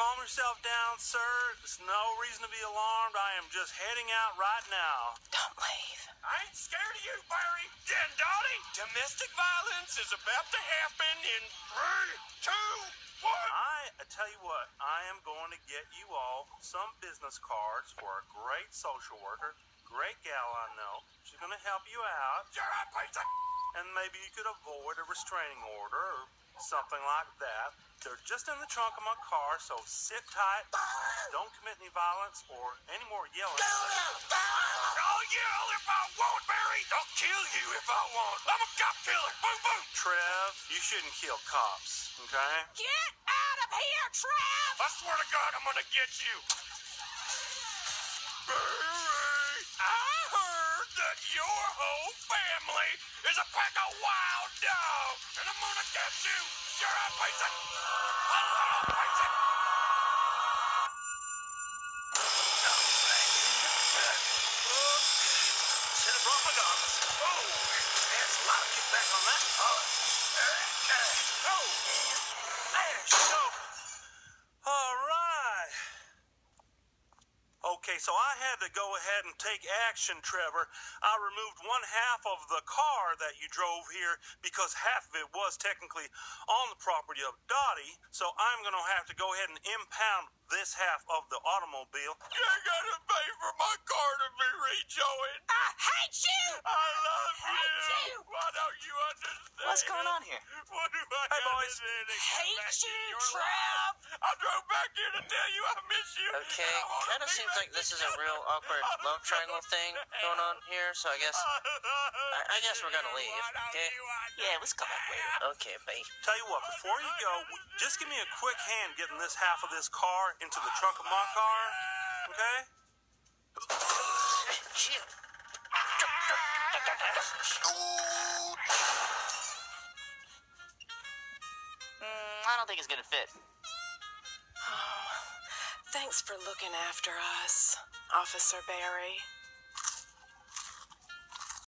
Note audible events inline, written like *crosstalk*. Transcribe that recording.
calm yourself down, sir. There's no reason to be alarmed. I am just heading out right now. Don't leave. I ain't scared of you, Barry. Den Dottie, domestic violence is about to happen in three, two, one. I, I tell you what, I am going to get you all some business cards for a great social worker, great gal I know. She's going to help you out, You're a piece of and maybe you could avoid a restraining order or something like that. They're just in the trunk of my car, so sit tight. Don't commit any violence or any more yelling. I'll oh, yell if I want, Barry. I'll kill you if I want. I'm a cop killer. Boom, boom. Trev, you shouldn't kill cops, okay? Get out of here, Trev! I swear to God, I'm gonna get you. Barry, I heard that your whole family is a pack of wild dogs, and Gonna you. You're a of... A little piece of... Should have brought my goggles. Oh, there's a lot of kickback on that. Oh, oh, there she go. All right. Okay, so I had to go ahead and take action, Trevor. I removed one half of the car that you drove here because half of it was technically on the property of Dottie. So I'm going to have to go ahead and impound this half of the automobile. You gotta pay for my car to be rejoined. I hate you! I love Hate you. you. Why don't you understand? What's going on here? What do I Hey, gotta boys. do to get Hate you, your Trev. life? I drove back here to tell you I miss you. Okay, kind of seems like this is a real awkward love triangle thing going on here, so I guess. I, I guess we're gonna leave, okay? you Yeah, let's go back later. Okay, bye. Tell you what, before you go, just give me a quick hand getting this half of this car into the trunk of my car, okay? Shit. Don't think it's gonna fit. *sighs* Thanks for looking after us, Officer Barry.